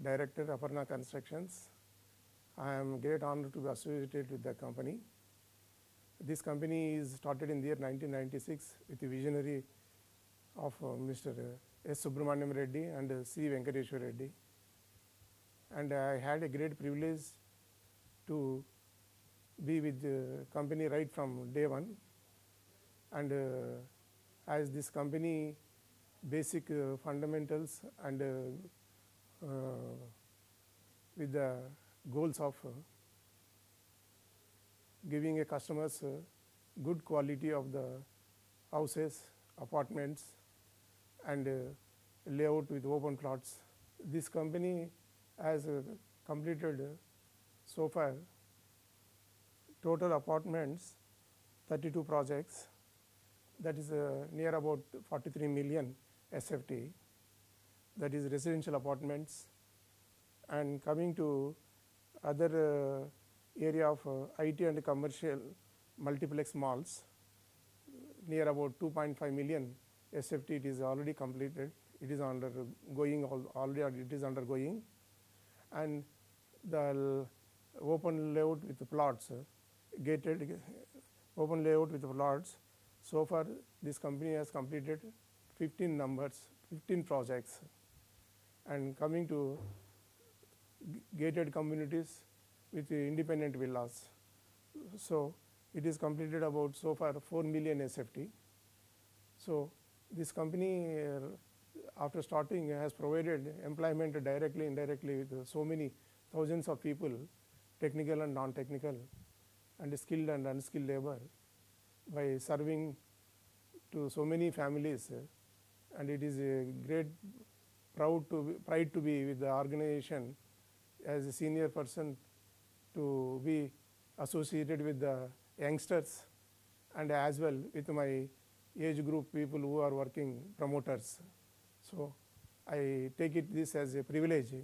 Aparna Constructions. I am great honor to be associated with the company. This company is started in the year 1996 with the visionary of uh, Mr. S. Subramaniam Reddy and uh, C. Venkateshwar Reddy. And I had a great privilege to be with the company right from day one. And uh, as this company basic uh, fundamentals and uh, uh, with the goals of uh, giving a customers uh, good quality of the houses, apartments and uh, layout with open plots. This company has completed so far total apartments 32 projects that is near about 43 million SFT that is residential apartments and coming to other uh, area of uh, IT and commercial multiplex malls near about 2.5 million SFT it is already completed. It is under going already it is undergoing. And the open layout with plots uh, gated open layout with plots. So far this company has completed 15 numbers 15 projects. And coming to gated communities with independent villas. So, it is completed about so far 4 million SFT. So, this company uh, after starting has provided employment directly indirectly with so many thousands of people technical and non-technical and skilled and unskilled labor by serving to so many families uh, and it is a great proud to be, pride to be with the organization as a senior person to be associated with the youngsters and as well with my age group people who are working promoters. So, I take it this as a privilege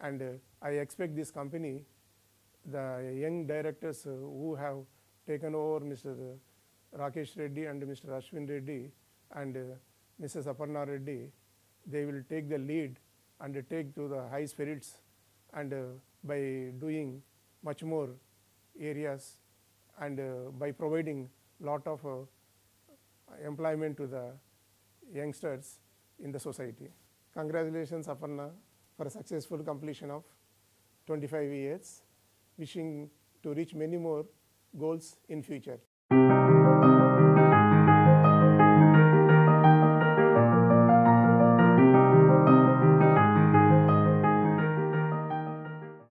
and I expect this company the young directors who have taken over Mr. Rakesh Reddy and Mr. Ashwin Reddy and Mrs. Aparna Reddy, they will take the lead and take to the high spirits and uh, by doing much more areas and uh, by providing lot of uh, employment to the youngsters in the society. Congratulations Aparna for successful completion of 25 years, wishing to reach many more goals in future.